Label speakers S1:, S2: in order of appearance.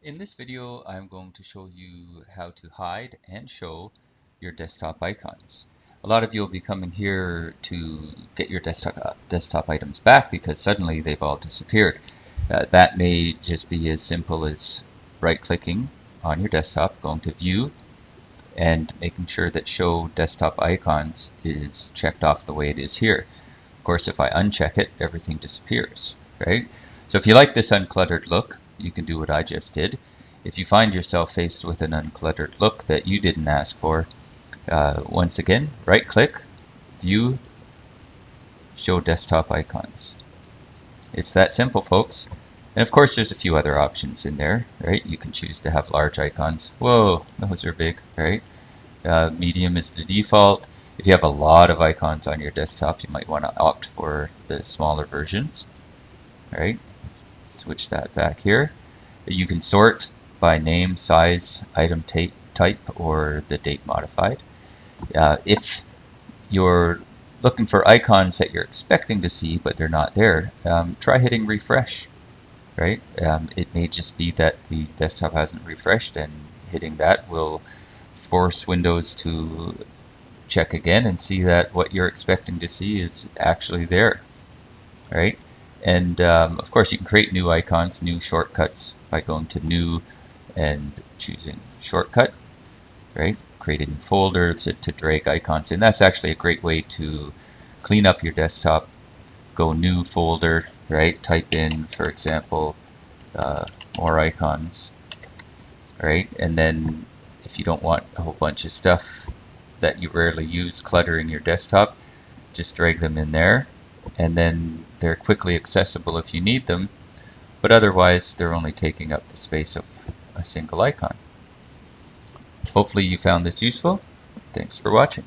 S1: In this video, I'm going to show you how to hide and show your desktop icons. A lot of you will be coming here to get your desktop, uh, desktop items back because suddenly they've all disappeared. Uh, that may just be as simple as right-clicking on your desktop, going to View, and making sure that Show Desktop Icons is checked off the way it is here. Of course, if I uncheck it, everything disappears, right? So if you like this uncluttered look, you can do what I just did. If you find yourself faced with an uncluttered look that you didn't ask for, uh, once again, right click, view, show desktop icons. It's that simple, folks. And of course, there's a few other options in there, right? You can choose to have large icons. Whoa, those are big, right? Uh, medium is the default. If you have a lot of icons on your desktop, you might want to opt for the smaller versions, right? Switch that back here. You can sort by name, size, item type, or the date modified. Uh, if you're looking for icons that you're expecting to see but they're not there, um, try hitting refresh. Right? Um, it may just be that the desktop hasn't refreshed and hitting that will force Windows to check again and see that what you're expecting to see is actually there. Right? And um, of course, you can create new icons, new shortcuts by going to New and choosing Shortcut, right? Create a new folder to, drag icons in. That's actually a great way to clean up your desktop. Go New folder, right? Type in, for example, uh, more icons, right? And then if you don't want a whole bunch of stuff that you rarely use cluttering your desktop, just drag them in there and then they're quickly accessible if you need them, but otherwise they're only taking up the space of a single icon. Hopefully you found this useful. Thanks for watching.